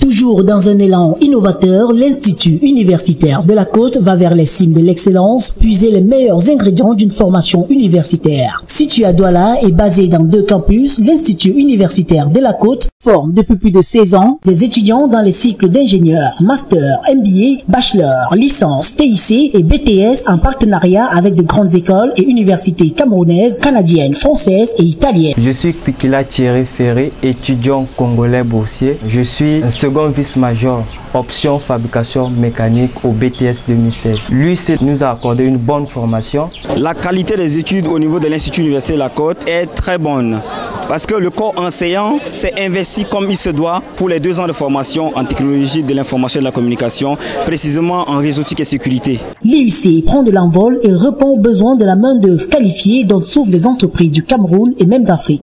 Toujours dans un élan innovateur, l'Institut universitaire de la Côte va vers les cimes de l'excellence, puiser les meilleurs ingrédients d'une formation universitaire. Situé à Douala et basé dans deux campus, l'Institut universitaire de la Côte forme depuis plus de 16 ans des étudiants dans les cycles d'ingénieurs, master, MBA, bachelor, licence, TIC et BTS en partenariat avec de grandes écoles et universités camerounaises, canadiennes, françaises et italiennes. Je suis Kikila Thierry Ferré, étudiant congolais boursier. Je suis un second vice-major option fabrication mécanique au BTS 2016. L'UIC nous a accordé une bonne formation. La qualité des études au niveau de l'Institut universitaire La Côte est très bonne parce que le corps enseignant s'est investi comme il se doit pour les deux ans de formation en technologie de l'information et de la communication, précisément en réseautique et sécurité. L'IUC prend de l'envol et répond aux besoins de la main-d'œuvre qualifiée dont souffrent les entreprises du Cameroun et même d'Afrique.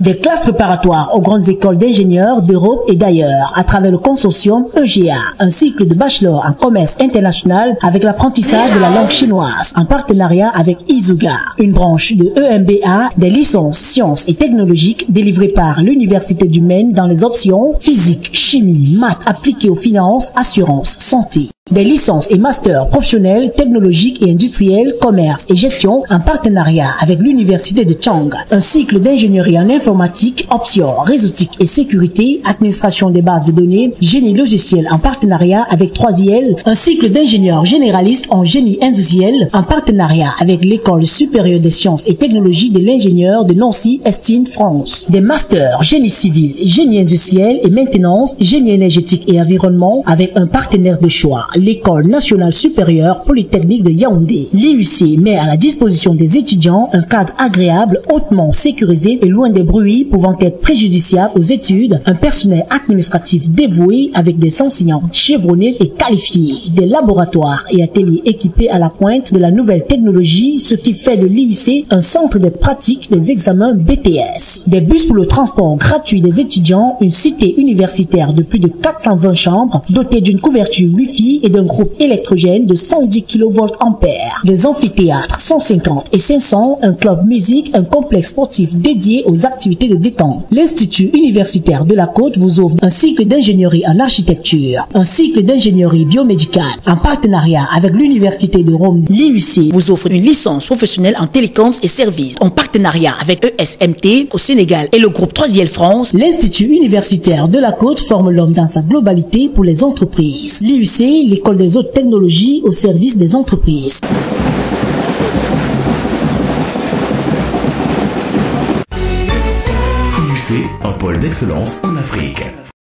Des classes préparatoires aux grandes écoles d'ingénieurs d'Europe et d'ailleurs à travers le consortium EGA, un cycle de bachelor en commerce international avec l'apprentissage de la langue chinoise en partenariat avec Izuga, une branche de EMBA des licences sciences et technologiques délivrées par l'Université du Maine dans les options physique, chimie, maths appliquées aux finances, assurance, santé des licences et masters professionnels, technologiques et industriels, commerce et gestion en partenariat avec l'Université de Chang. Un cycle d'ingénierie en informatique, option, réseautique et sécurité, administration des bases de données, génie logiciel en partenariat avec 3IL, un cycle d'ingénieur généraliste en génie industriel en partenariat avec l'École supérieure des sciences et technologies de l'ingénieur de Nancy, Estine, France. Des masters génie civil, génie industriel et maintenance, génie énergétique et environnement avec un partenaire de choix l'École nationale supérieure polytechnique de Yaoundé. L'IUC met à la disposition des étudiants un cadre agréable, hautement sécurisé et loin des bruits pouvant être préjudiciables aux études, un personnel administratif dévoué avec des enseignants chevronnés et qualifiés, des laboratoires et ateliers équipés à la pointe de la nouvelle technologie, ce qui fait de l'IUC un centre de pratique des examens BTS. Des bus pour le transport gratuit des étudiants, une cité universitaire de plus de 420 chambres, dotée d'une couverture Wi-Fi et d'un groupe électrogène de 110 kVA, des amphithéâtres 150 et 500, un club musique, un complexe sportif dédié aux activités de détente. L'Institut universitaire de la Côte vous offre un cycle d'ingénierie en architecture, un cycle d'ingénierie biomédicale en partenariat avec l'Université de Rome. L'IUC vous offre une licence professionnelle en télécoms et services en partenariat avec ESMT au Sénégal et le groupe 3 France. L'Institut universitaire de la Côte forme l'homme dans sa globalité pour les entreprises. L'IUC, l'école des hautes technologies au service des entreprises. Un pôle d'excellence en Afrique.